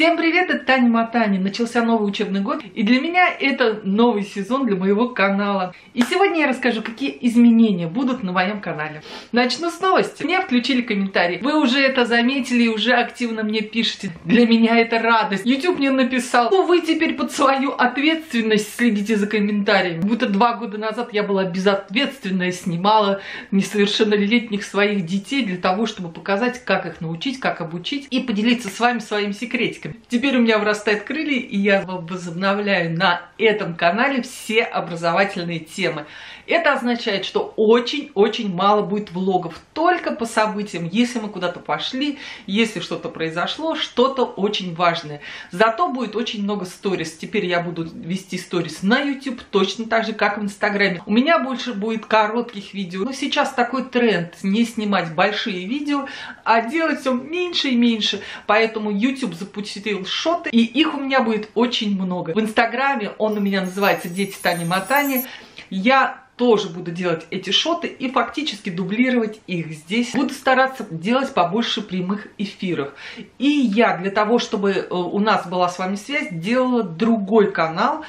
Всем привет, это Таня Матани. Начался новый учебный год, и для меня это новый сезон для моего канала. И сегодня я расскажу, какие изменения будут на моем канале. Начну с новости. Мне включили комментарии. Вы уже это заметили и уже активно мне пишете. Для меня это радость. YouTube мне написал, ну вы теперь под свою ответственность следите за комментариями. Будто два года назад я была безответственная, снимала несовершеннолетних своих детей для того, чтобы показать, как их научить, как обучить и поделиться с вами своим секретиком. Теперь у меня вырастают крылья, и я возобновляю на этом канале все образовательные темы. Это означает, что очень-очень мало будет влогов только по событиям, если мы куда-то пошли, если что-то произошло, что-то очень важное. Зато будет очень много сторис. Теперь я буду вести сторис на YouTube точно так же, как в Инстаграме. У меня больше будет коротких видео. Но сейчас такой тренд не снимать большие видео, а делать все меньше и меньше. Поэтому YouTube запустил шоты, и их у меня будет очень много. В Инстаграме он у меня называется «Дети Тани Матани». Я тоже буду делать эти шоты и фактически дублировать их здесь. Буду стараться делать побольше прямых эфиров. И я для того, чтобы э, у нас была с вами связь, делала другой канал,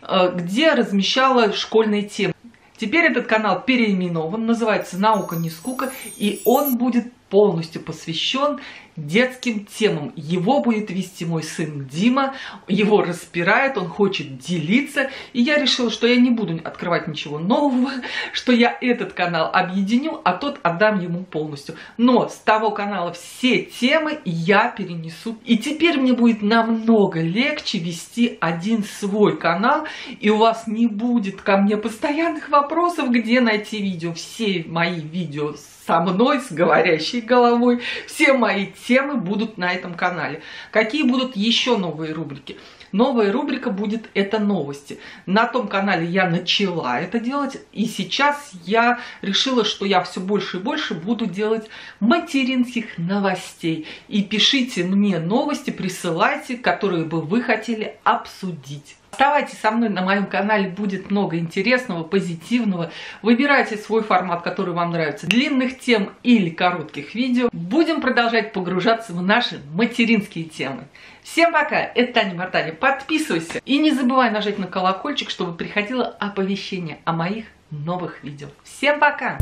э, где размещала школьные темы. Теперь этот канал переименован, называется «Наука не скука», и он будет полностью посвящен детским темам. Его будет вести мой сын Дима, его распирает, он хочет делиться, и я решила, что я не буду открывать ничего нового, что я этот канал объединю, а тот отдам ему полностью. Но с того канала все темы я перенесу, и теперь мне будет намного легче вести один свой канал, и у вас не будет ко мне постоянных вопросов, где найти видео. Все мои видео со мной, с говорящей головой. Все мои темы будут на этом канале. Какие будут еще новые рубрики? Новая рубрика будет «Это новости». На том канале я начала это делать, и сейчас я решила, что я все больше и больше буду делать материнских новостей. И пишите мне новости, присылайте, которые бы вы хотели обсудить. Оставайтесь со мной на моем канале, будет много интересного, позитивного. Выбирайте свой формат, который вам нравится, длинных тем или коротких видео. Будем продолжать погружаться в наши материнские темы. Всем пока, это Таня Мартаня. Подписывайся и не забывай нажать на колокольчик, чтобы приходило оповещение о моих новых видео. Всем пока!